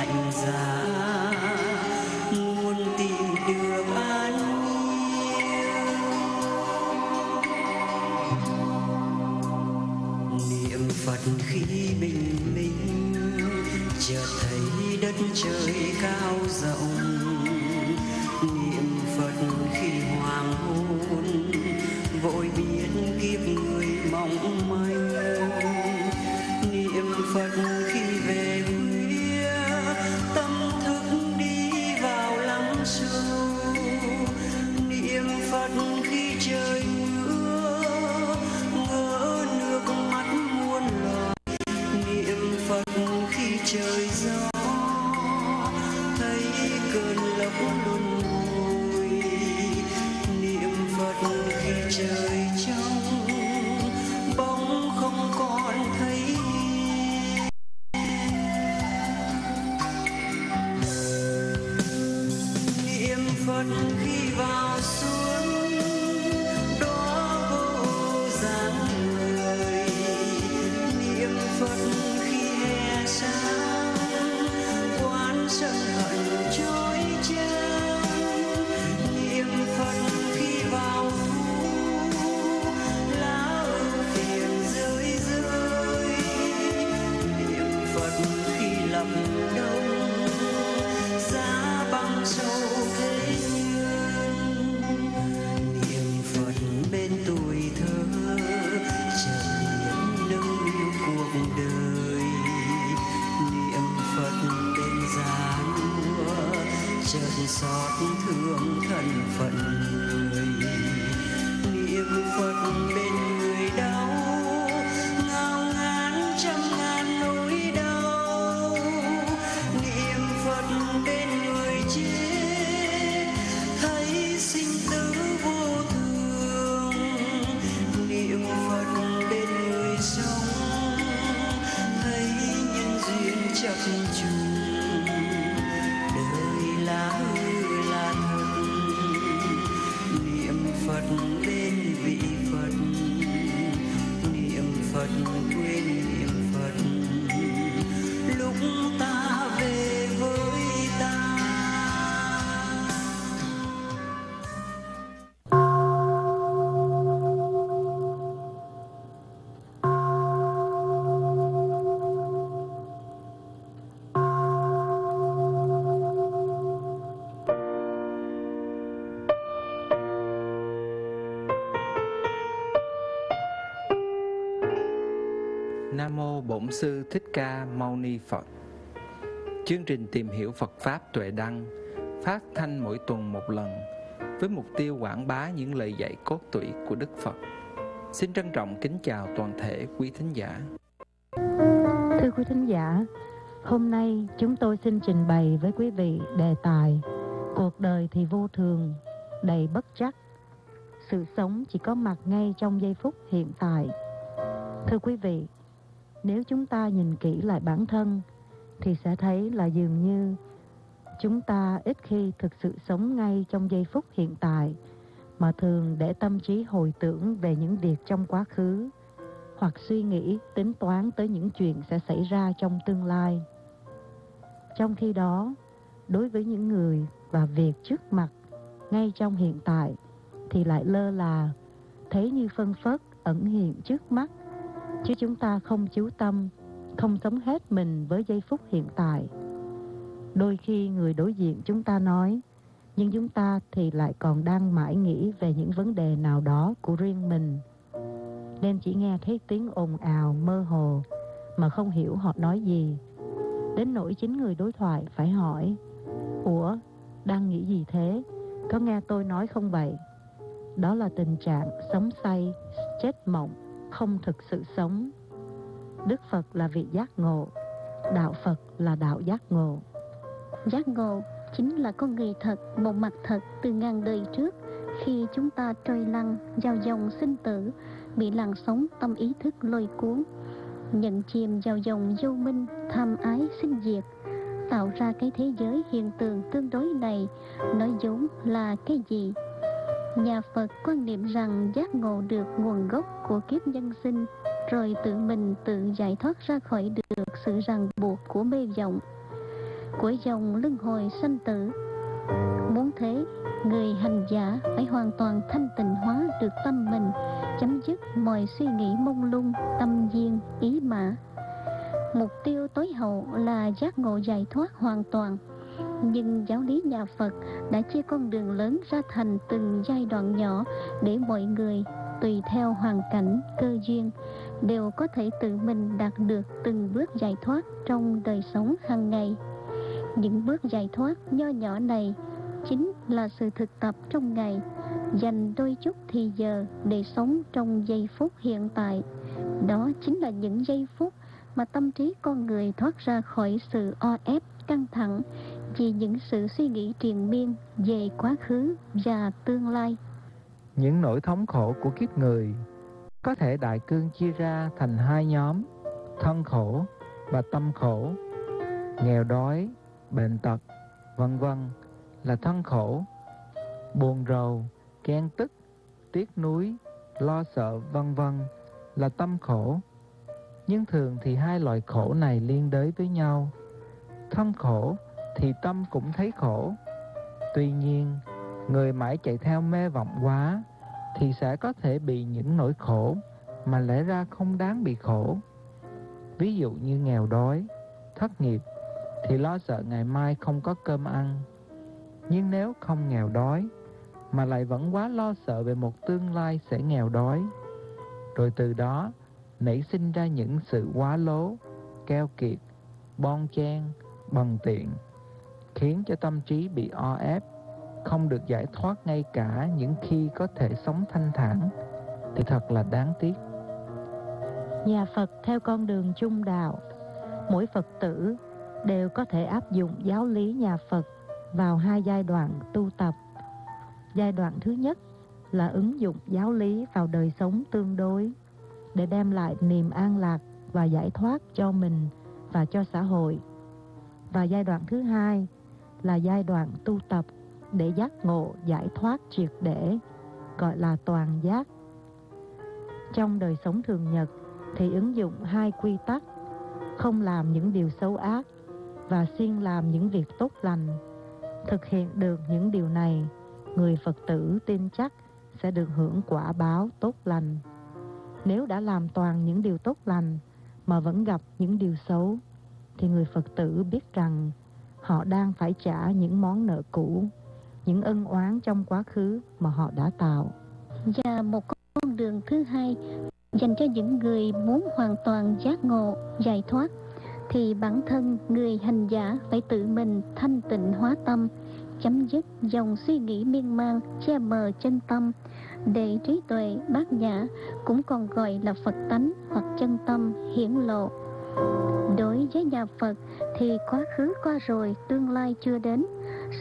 that you desire. Nam mô Bổn sư Thích Ca Mâu Ni Phật. Chương trình tìm hiểu Phật pháp Tuệ đăng phát thanh mỗi tuần một lần với mục tiêu quảng bá những lời dạy cốt tủy của Đức Phật. Xin trân trọng kính chào toàn thể quý thính giả. Thưa quý thính giả, hôm nay chúng tôi xin trình bày với quý vị đề tài Cuộc đời thì vô thường, đầy bất chắc Sự sống chỉ có mặt ngay trong giây phút hiện tại. Thưa quý vị, nếu chúng ta nhìn kỹ lại bản thân, thì sẽ thấy là dường như chúng ta ít khi thực sự sống ngay trong giây phút hiện tại, mà thường để tâm trí hồi tưởng về những việc trong quá khứ, hoặc suy nghĩ tính toán tới những chuyện sẽ xảy ra trong tương lai. Trong khi đó, đối với những người và việc trước mặt, ngay trong hiện tại, thì lại lơ là, thấy như phân phất ẩn hiện trước mắt chứ chúng ta không chú tâm, không sống hết mình với giây phút hiện tại. Đôi khi người đối diện chúng ta nói, nhưng chúng ta thì lại còn đang mãi nghĩ về những vấn đề nào đó của riêng mình. Nên chỉ nghe thấy tiếng ồn ào, mơ hồ, mà không hiểu họ nói gì. Đến nỗi chính người đối thoại phải hỏi, ủa, đang nghĩ gì thế? Có nghe tôi nói không vậy? Đó là tình trạng sống say, chết mộng không thực sự sống. Đức phật là vị giác ngộ đạo phật là đạo giác ngộ. Giác ngộ chính là con người thật, một mặt thật từ ngàn đời trước. Khi chúng ta trôi lăn vào dòng sinh tử, bị làn sóng tâm ý thức lôi cuốn, nhận chìm vào dòng vô minh, tham ái sinh diệt, tạo ra cái thế giới hiện tượng tương đối này nói vốn là cái gì? Nhà Phật quan niệm rằng giác ngộ được nguồn gốc của kiếp nhân sinh, rồi tự mình tự giải thoát ra khỏi được sự ràng buộc của mê vọng. của dòng luân hồi sanh tử. Muốn thế, người hành giả phải hoàn toàn thanh tịnh hóa được tâm mình, chấm dứt mọi suy nghĩ mông lung, tâm duyên, ý mã. Mục tiêu tối hậu là giác ngộ giải thoát hoàn toàn. Nhưng giáo lý nhà Phật đã chia con đường lớn ra thành từng giai đoạn nhỏ để mọi người tùy theo hoàn cảnh, cơ duyên đều có thể tự mình đạt được từng bước giải thoát trong đời sống hàng ngày. Những bước giải thoát nho nhỏ này chính là sự thực tập trong ngày, dành đôi chút thì giờ để sống trong giây phút hiện tại. Đó chính là những giây phút mà tâm trí con người thoát ra khỏi sự o ép căng thẳng vì những sự suy nghĩ triền miên về quá khứ và tương lai. Những nỗi thống khổ của kiếp người có thể đại cương chia ra thành hai nhóm, thân khổ và tâm khổ, nghèo đói, bệnh tật, vân vân là thân khổ, buồn rầu, ghen tức, tiếc nuối, lo sợ vân vân là tâm khổ. Nhưng thường thì hai loại khổ này liên đới với nhau. Thân khổ thì tâm cũng thấy khổ. Tuy nhiên, người mãi chạy theo mê vọng quá thì sẽ có thể bị những nỗi khổ mà lẽ ra không đáng bị khổ. Ví dụ như nghèo đói, thất nghiệp thì lo sợ ngày mai không có cơm ăn. Nhưng nếu không nghèo đói mà lại vẫn quá lo sợ về một tương lai sẽ nghèo đói, rồi từ đó nảy sinh ra những sự quá lố, keo kiệt, bon chen, bằng tiện, khiến cho tâm trí bị o ép không được giải thoát ngay cả những khi có thể sống thanh thản thì thật là đáng tiếc. Nhà Phật theo con đường trung đạo, mỗi Phật tử đều có thể áp dụng giáo lý nhà Phật vào hai giai đoạn tu tập. Giai đoạn thứ nhất là ứng dụng giáo lý vào đời sống tương đối để đem lại niềm an lạc và giải thoát cho mình và cho xã hội. Và giai đoạn thứ hai là giai đoạn tu tập để giác ngộ, giải thoát triệt để, gọi là toàn giác. Trong đời sống thường nhật thì ứng dụng hai quy tắc, không làm những điều xấu ác và siêng làm những việc tốt lành. Thực hiện được những điều này, người phật tử tin chắc sẽ được hưởng quả báo tốt lành. Nếu đã làm toàn những điều tốt lành mà vẫn gặp những điều xấu, thì người phật tử biết rằng họ đang phải trả những món nợ cũ những ân oán trong quá khứ mà họ đã tạo. Và một con đường thứ hai dành cho những người muốn hoàn toàn giác ngộ, giải thoát thì bản thân người hành giả phải tự mình thanh tịnh hóa tâm, chấm dứt dòng suy nghĩ miên man, che mờ chân tâm, để trí tuệ bát nhã cũng còn gọi là Phật tánh hoặc chân tâm hiển lộ. Đối với nhà Phật thì quá khứ qua rồi, tương lai chưa đến,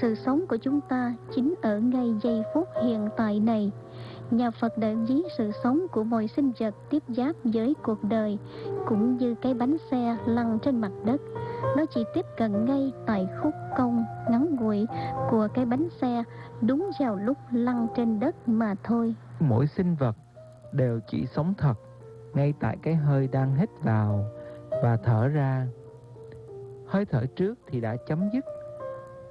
sự sống của chúng ta chính ở ngay giây phút hiện tại này. Nhà Phật đã ví sự sống của mọi sinh vật tiếp giáp với cuộc đời cũng như cái bánh xe lăn trên mặt đất. Nó chỉ tiếp cận ngay tại khúc cong ngắn ngủi của cái bánh xe đúng vào lúc lăn trên đất mà thôi. Mỗi sinh vật đều chỉ sống thật ngay tại cái hơi đang hít vào và thở ra. Hơi thở trước thì đã chấm dứt,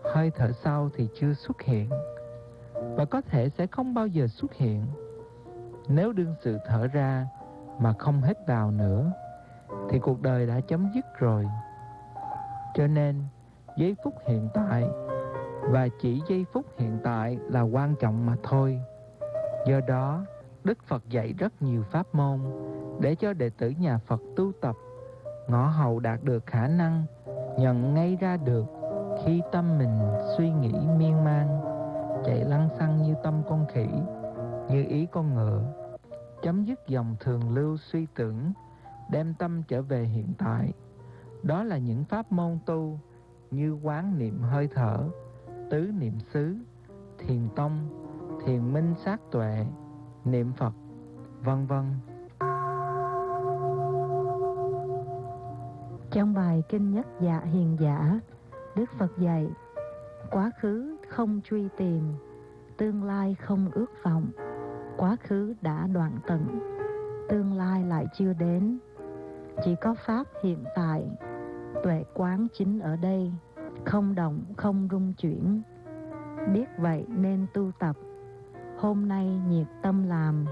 hơi thở sau thì chưa xuất hiện, và có thể sẽ không bao giờ xuất hiện. Nếu đương sự thở ra mà không hết vào nữa, thì cuộc đời đã chấm dứt rồi. Cho nên, giây phút hiện tại và chỉ giây phút hiện tại là quan trọng mà thôi. Do đó, đức phật dạy rất nhiều pháp môn để cho đệ tử nhà phật tu tập ngõ hầu đạt được khả năng nhận ngay ra được khi tâm mình suy nghĩ miên man. Chạy lăng xăng như tâm con khỉ, như ý con ngựa. Chấm dứt dòng thường lưu suy tưởng, đem tâm trở về hiện tại. Đó là những pháp môn tu như quán niệm hơi thở, tứ niệm xứ, thiền tông, thiền minh sát tuệ, niệm phật, vân vân. Trong bài kinh nhất dạ hiền giả Đức Phật dạy, quá khứ không truy tìm, tương lai không ước vọng, quá khứ đã đoạn tận, tương lai lại chưa đến. Chỉ có Pháp hiện tại, tuệ quán chính ở đây, không động không rung chuyển. Biết vậy nên tu tập. Hôm nay nhiệt tâm làm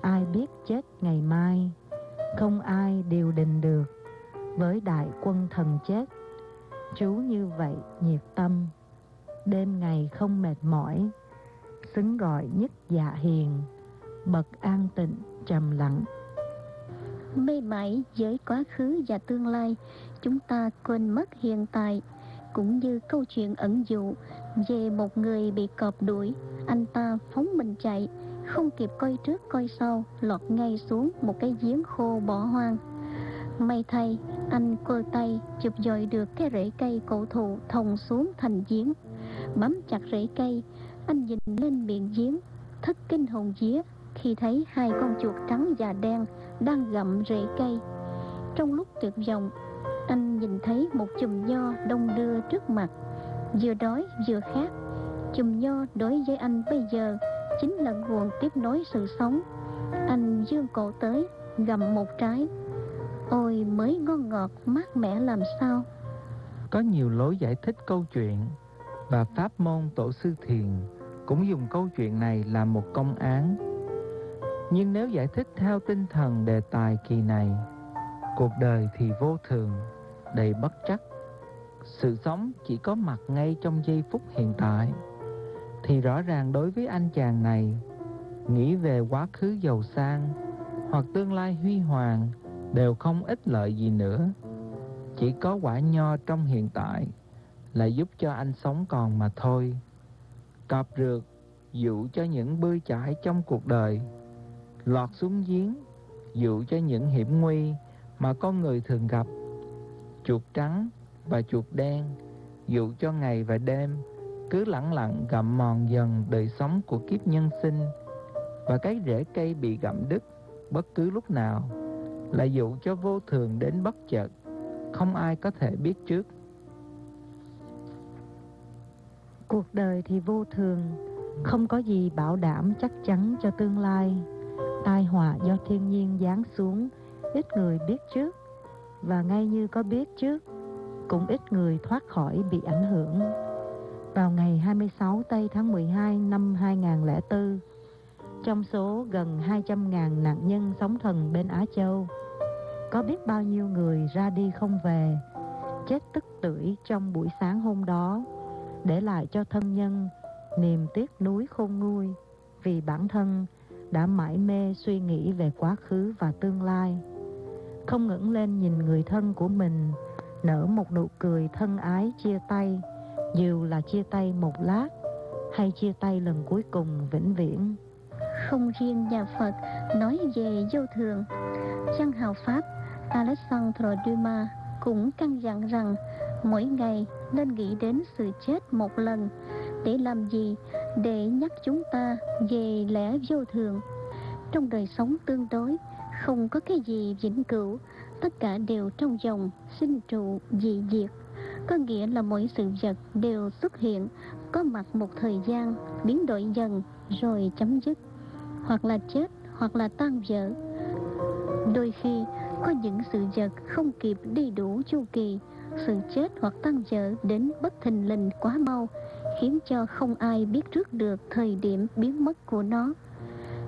ai biết chết ngày mai không ai điều định được với đại quân thần chết, chú như vậy nhiệt tâm, đêm ngày không mệt mỏi, xứng gọi nhất dạ hiền, bậc an tịnh, trầm lặng. Mê mải với quá khứ và tương lai, chúng ta quên mất hiện tại, cũng như câu chuyện ẩn dụ về một người bị cọp đuổi, anh ta phóng mình chạy, không kịp coi trước coi sau, lọt ngay xuống một cái giếng khô bỏ hoang. May thay anh cơ tay, chụp dội được cái rễ cây cổ thụ thòng xuống thành giếng. Bám chặt rễ cây, anh nhìn lên miệng giếng, thất kinh hồn vía khi thấy hai con chuột trắng và đen đang gặm rễ cây. Trong lúc tuyệt vọng, anh nhìn thấy một chùm nho đông đưa trước mặt, vừa đói vừa khát. Chùm nho đối với anh bây giờ chính là nguồn tiếp nối sự sống. Anh dương cổ tới, gặm một trái ôi mới ngon ngọt mát mẻ làm sao? Có nhiều lối giải thích câu chuyện. Và pháp môn tổ sư thiền cũng dùng câu chuyện này làm một công án. Nhưng nếu giải thích theo tinh thần đề tài kỳ này cuộc đời thì vô thường đầy bất chắc, sự sống chỉ có mặt ngay trong giây phút hiện tại. Thì rõ ràng đối với anh chàng này nghĩ về quá khứ giàu sang hoặc tương lai huy hoàng đều không ích lợi gì nữa. Chỉ có quả nho trong hiện tại là giúp cho anh sống còn mà thôi. Cọp rượt dụ cho những bơi chải trong cuộc đời, lọt xuống giếng dụ cho những hiểm nguy mà con người thường gặp. Chuột trắng và chuột đen dụ cho ngày và đêm cứ lẳng lặng gặm mòn dần đời sống của kiếp nhân sinh, và cái rễ cây bị gặm đứt bất cứ lúc nào là dụ cho vô thường đến bất chợt. Không ai có thể biết trước. Cuộc đời thì vô thường, không có gì bảo đảm chắc chắn cho tương lai. Tai họa do thiên nhiên giáng xuống, ít người biết trước. Và ngay như có biết trước, cũng ít người thoát khỏi bị ảnh hưởng. Vào ngày 26 tây tháng 12 năm 2004 trong số gần 200.000 nạn nhân sống thần bên Á Châu có biết bao nhiêu người ra đi không về, chết tức tưởi trong buổi sáng hôm đó, để lại cho thân nhân niềm tiếc núi khôn nguôi, vì bản thân đã mãi mê suy nghĩ về quá khứ và tương lai. Không ngẩng lên nhìn người thân của mình, nở một nụ cười thân ái chia tay, dù là chia tay một lát hay chia tay lần cuối cùng vĩnh viễn. Không riêng nhà Phật, nói về vô thường Văn hào Pháp Alexandre Dumas cũng căn dặn rằng mỗi ngày nên nghĩ đến sự chết một lần để làm gì để nhắc chúng ta về lẽ vô thường. Trong đời sống tương đối, không có cái gì vĩnh cửu, tất cả đều trong dòng sinh trụ dị diệt. Có nghĩa là mỗi sự vật đều xuất hiện, có mặt một thời gian, biến đổi dần rồi chấm dứt. Hoặc là chết, hoặc là tan vỡ. Đôi khi có những sự vật không kịp đi đủ chu kỳ, sự chết hoặc tăng vỡ đến bất thình lình quá mau, khiến cho không ai biết trước được thời điểm biến mất của nó.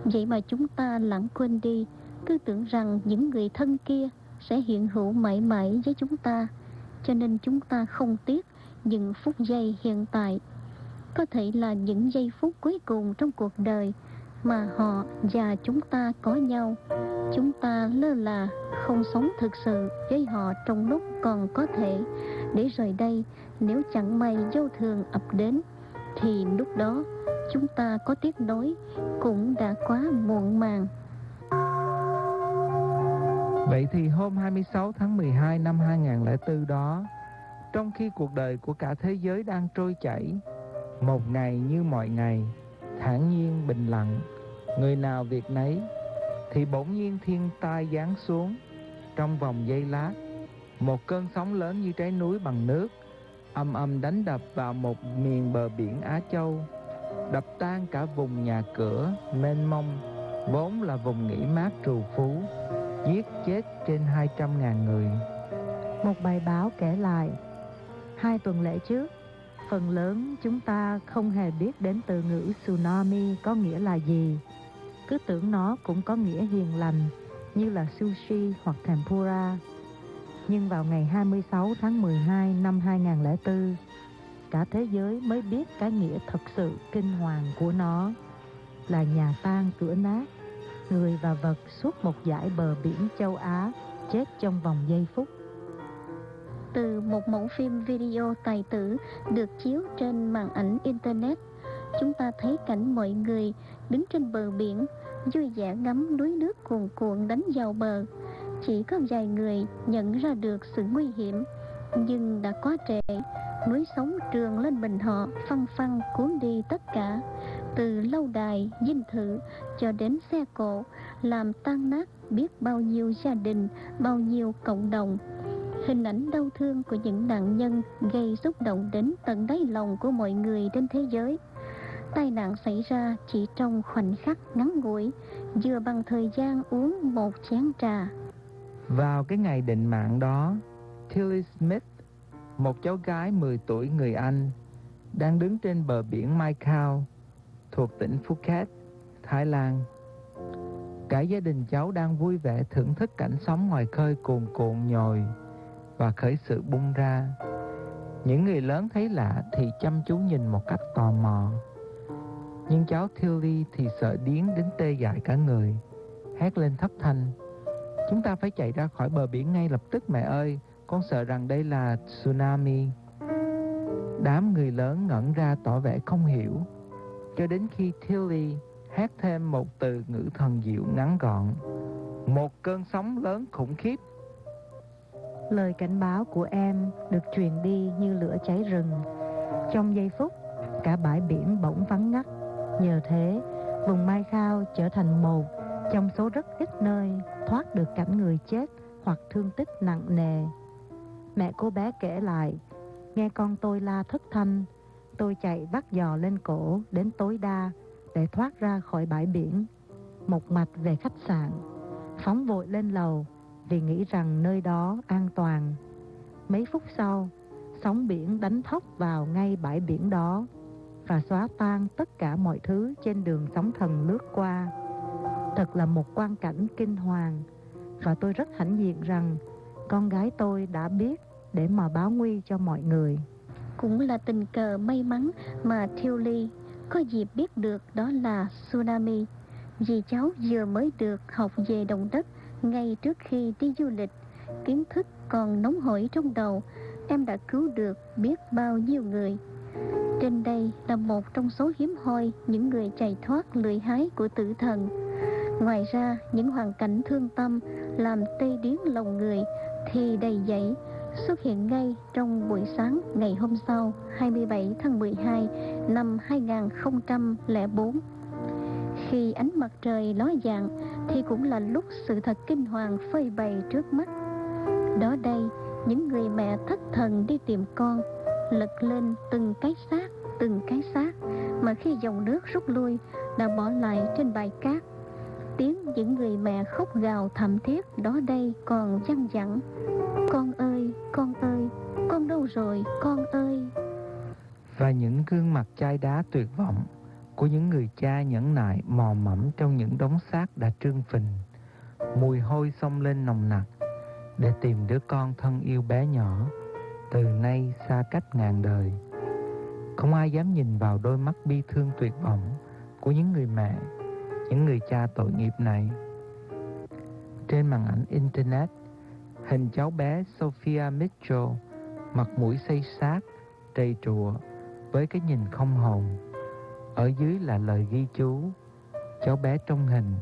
Vậy mà chúng ta lãng quên đi, cứ tưởng rằng những người thân kia sẽ hiện hữu mãi mãi với chúng ta, cho nên chúng ta không tiếc những phút giây hiện tại. Có thể là những giây phút cuối cùng trong cuộc đời mà họ và chúng ta có nhau chúng ta lơ là không sống thực sự với họ trong lúc còn có thể. Để rồi đây nếu chẳng may vô thường ập đến thì lúc đó chúng ta có tiếc nối cũng đã quá muộn màng. Vậy thì hôm 26 tháng 12 năm 2004 đó, trong khi cuộc đời của cả thế giới đang trôi chảy, một ngày như mọi ngày, thản nhiên bình lặng, người nào việc nấy, thì bỗng nhiên thiên tai giáng xuống trong vòng giây lát. Một cơn sóng lớn như trái núi bằng nước, âm âm đánh đập vào một miền bờ biển Á Châu, đập tan cả vùng nhà cửa mênh mông, vốn là vùng nghỉ mát trù phú, giết chết trên 200.000 người. Một bài báo kể lại, Hai tuần lễ trước, phần lớn chúng ta không hề biết đến từ ngữ tsunami có nghĩa là gì. Cứ tưởng nó cũng có nghĩa hiền lành như là sushi hoặc tempura. Nhưng vào ngày 26 tháng 12 năm 2004, cả thế giới mới biết cái nghĩa thật sự kinh hoàng của nó là nhà tan cửa nát, người và vật suốt một dải bờ biển châu Á chết trong vòng giây phút. Từ một mẫu phim video tài tử được chiếu trên màn ảnh Internet, chúng ta thấy cảnh mọi người đứng trên bờ biển, vui vẻ ngắm núi nước cuồn cuộn đánh vào bờ. Chỉ có vài người nhận ra được sự nguy hiểm, nhưng đã quá trễ. Núi sóng trường lên mình họ, phăng phăng cuốn đi tất cả. Từ lâu đài, dinh thự cho đến xe cộ, làm tan nát biết bao nhiêu gia đình, bao nhiêu cộng đồng. Hình ảnh đau thương của những nạn nhân gây xúc động đến tận đáy lòng của mọi người trên thế giới. Tai nạn xảy ra chỉ trong khoảnh khắc ngắn ngủi, vừa bằng thời gian uống một chén trà. Vào cái ngày định mạng đó, Tilly Smith, một cháu gái 10 tuổi người Anh, đang đứng trên bờ biển Mai Khao, thuộc tỉnh Phuket, Thái Lan. Cả gia đình cháu đang vui vẻ thưởng thức cảnh sóng ngoài khơi cuồn cuộn nhồi và khởi sự bung ra. Những người lớn thấy lạ thì chăm chú nhìn một cách tò mò. Nhưng cháu Tilly thì sợ điếng đến tê dại cả người, hét lên thấp thanh. Chúng ta phải chạy ra khỏi bờ biển ngay lập tức mẹ ơi, con sợ rằng đây là tsunami. Đám người lớn ngẩn ra tỏ vẻ không hiểu. Cho đến khi Tilly hét thêm một từ ngữ thần diệu ngắn gọn. Một cơn sóng lớn khủng khiếp. Lời cảnh báo của em được truyền đi như lửa cháy rừng. Trong giây phút, cả bãi biển bỗng vắng ngắt. Nhờ thế, vùng Mai Khao trở thành một trong số rất ít nơi thoát được cảnh người chết hoặc thương tích nặng nề. Mẹ cô bé kể lại, nghe con tôi la thất thanh, tôi chạy bắt giò lên cổ đến tối đa để thoát ra khỏi bãi biển. Một mạch về khách sạn, phóng vội lên lầu vì nghĩ rằng nơi đó an toàn. Mấy phút sau, sóng biển đánh thốc vào ngay bãi biển đó và xóa tan tất cả mọi thứ trên đường sóng thần lướt qua. Thật là một quan cảnh kinh hoàng, và tôi rất hãnh diện rằng con gái tôi đã biết để mà báo nguy cho mọi người. Cũng là tình cờ may mắn mà Thiêu Ly có dịp biết được đó là tsunami, vì cháu vừa mới được học về động đất ngay trước khi đi du lịch kiến thức còn nóng hổi trong đầu, em đã cứu được biết bao nhiêu người trên đây là một trong số hiếm hoi những người chạy thoát lười hái của tử thần ngoài ra những hoàn cảnh thương tâm làm tê điếng lòng người thì đầy dẫy xuất hiện ngay trong buổi sáng ngày hôm sau 27 tháng 12 năm 2004. Khi ánh mặt trời ló dạng thì cũng là lúc sự thật kinh hoàng phơi bày trước mắt. Đó đây, những người mẹ thất thần đi tìm con, lật lên từng cái xác, từng cái xác mà khi dòng nước rút lui đã bỏ lại trên bãi cát. Tiếng những người mẹ khóc gào thảm thiết đó đây còn văng vẳng. Con ơi, con ơi, con đâu rồi, con ơi. Và những gương mặt chai đá tuyệt vọng của những người cha nhẫn nại mò mẫm trong những đống xác đã trương phình. Mùi hôi xông lên nồng nặc để tìm đứa con thân yêu bé nhỏ từ nay xa cách ngàn đời. Không ai dám nhìn vào đôi mắt bi thương tuyệt vọng của những người mẹ, những người cha tội nghiệp này. Trên màn ảnh Internet, hình cháu bé Sophia Mitchell mặt mũi xây xác, trầy trụa với cái nhìn không hồn. Ở dưới là lời ghi chú. Cháu bé trong hình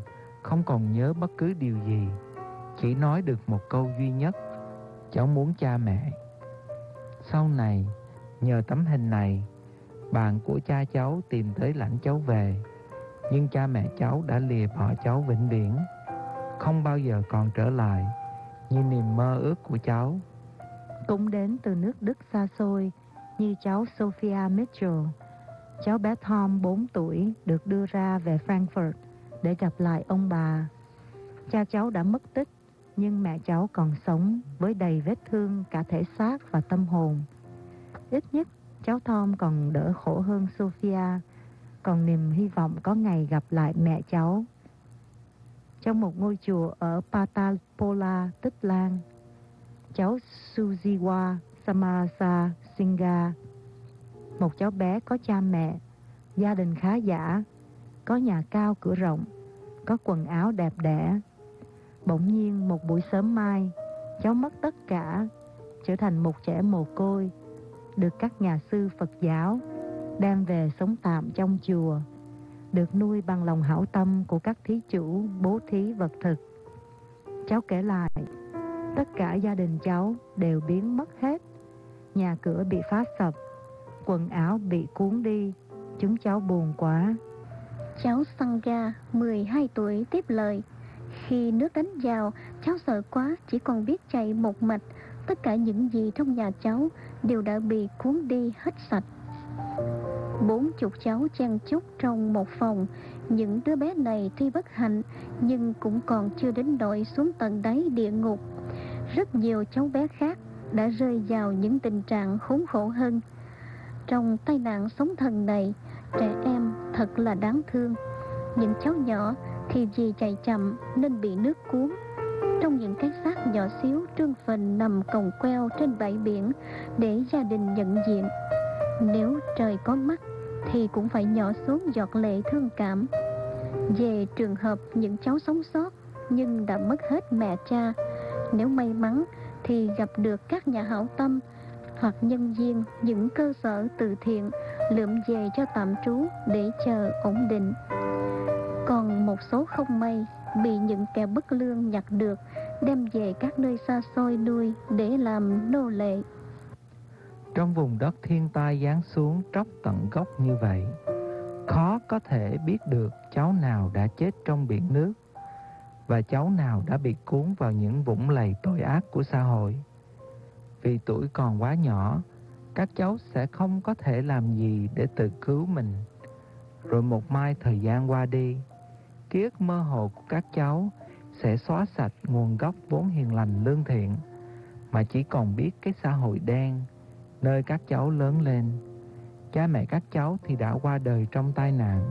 không còn nhớ bất cứ điều gì, chỉ nói được một câu duy nhất. Cháu muốn cha mẹ. Sau này, nhờ tấm hình này, bạn của cha cháu tìm tới lãnh cháu về. Nhưng cha mẹ cháu đã lìa bỏ cháu vĩnh viễn, không bao giờ còn trở lại như niềm mơ ước của cháu. Cũng đến từ nước Đức xa xôi như cháu Sophia Mitchell. Cháu bé Tom 4 tuổi được đưa ra về Frankfurt để gặp lại ông bà. Cha cháu đã mất tích nhưng mẹ cháu còn sống với đầy vết thương cả thể xác và tâm hồn. ít nhất cháu Tom còn đỡ khổ hơn Sophia, còn niềm hy vọng có ngày gặp lại mẹ cháu. Trong một ngôi chùa ở Patapola, Tích Lan, cháu Suziwa Samasa Singa, một cháu bé có cha mẹ, gia đình khá giả, có nhà cao cửa rộng, có quần áo đẹp đẽ. Bỗng nhiên một buổi sớm mai, cháu mất tất cả, trở thành một trẻ mồ côi, được các nhà sư Phật giáo đem về sống tạm trong chùa, được nuôi bằng lòng hảo tâm của các thí chủ bố thí vật thực. Cháu kể lại, tất cả gia đình cháu đều biến mất hết, nhà cửa bị phá sập, quần áo bị cuốn đi, chúng cháu buồn quá. Cháu Sangha, 12 tuổi, tiếp lời. Khi nước đánh vào, cháu sợ quá, chỉ còn biết chạy một mạch. Tất cả những gì trong nhà cháu đều đã bị cuốn đi hết sạch. Bốn chục cháu chen chúc trong một phòng. Những đứa bé này tuy bất hạnh, nhưng cũng còn chưa đến nỗi xuống tận đáy địa ngục. Rất nhiều cháu bé khác đã rơi vào những tình trạng khốn khổ hơn. Trong tai nạn sống thần này, trẻ em thật là đáng thương. Những cháu nhỏ thì vì chạy chậm nên bị nước cuốn. Trong những cái xác nhỏ xíu trương phình nằm còng queo trên bãi biển để gia đình nhận diện. Nếu trời có mắt thì cũng phải nhỏ xuống giọt lệ thương cảm. Về trường hợp những cháu sống sót nhưng đã mất hết mẹ cha, nếu may mắn thì gặp được các nhà hảo tâm hoặc nhân viên những cơ sở từ thiện lượm về cho tạm trú để chờ ổn định. Còn một số không may bị những kẻ bất lương nhặt được đem về các nơi xa xôi nuôi để làm nô lệ. Trong vùng đất thiên tai giáng xuống tróc tận gốc như vậy, khó có thể biết được cháu nào đã chết trong biển nước và cháu nào đã bị cuốn vào những vũng lầy tội ác của xã hội. Vì tuổi còn quá nhỏ, các cháu sẽ không có thể làm gì để tự cứu mình. Rồi một mai thời gian qua đi, ký ức mơ hồ của các cháu sẽ xóa sạch nguồn gốc vốn hiền lành lương thiện, mà chỉ còn biết cái xã hội đen, nơi các cháu lớn lên. Cha mẹ các cháu thì đã qua đời trong tai nạn,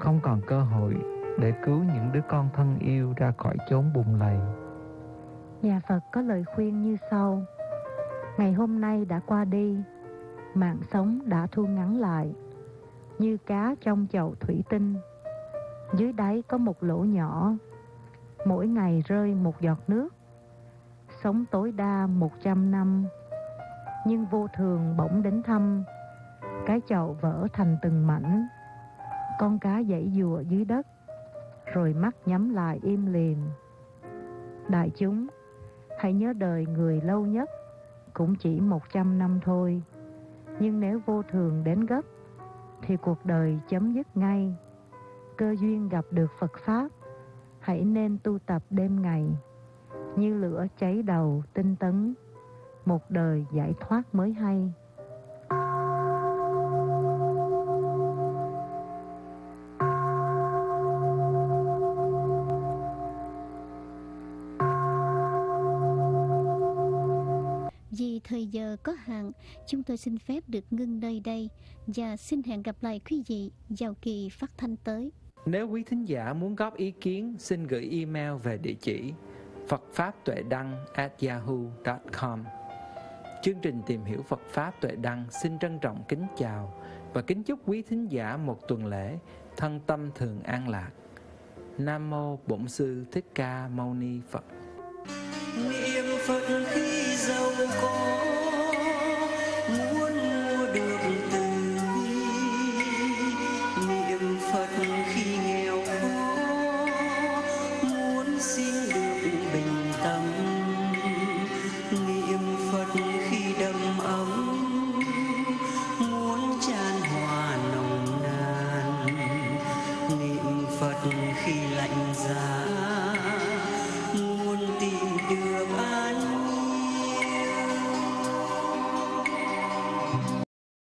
không còn cơ hội để cứu những đứa con thân yêu ra khỏi chốn bùn lầy. Nhà Phật có lời khuyên như sau. Ngày hôm nay đã qua đi, mạng sống đã thu ngắn lại, như cá trong chậu thủy tinh. Dưới đáy có một lỗ nhỏ, mỗi ngày rơi một giọt nước. Sống tối đa một trăm năm, nhưng vô thường bỗng đến thăm, cái chậu vỡ thành từng mảnh. Con cá dãy dùa dưới đất, rồi mắt nhắm lại im lìm. Đại chúng, hãy nhớ đời người lâu nhất cũng chỉ một trăm năm thôi. Nhưng nếu vô thường đến gấp, thì cuộc đời chấm dứt ngay. Cơ duyên gặp được Phật Pháp, hãy nên tu tập đêm ngày. Như lửa cháy đầu tinh tấn, một đời giải thoát mới hay. Vì thời giờ có hạn, chúng tôi xin phép được ngưng nơi đây và xin hẹn gặp lại quý vị vào kỳ phát thanh tới. Nếu quý thính giả muốn góp ý kiến, xin gửi email về địa chỉ Phật Pháp Tuệ Đăng at yahoo.com. Chương trình tìm hiểu Phật Pháp Tuệ Đăng xin trân trọng kính chào và kính chúc quý thính giả một tuần lễ thân tâm thường an lạc. Nam mô Bổn sư Thích Ca Mâu Ni Phật. niệm phật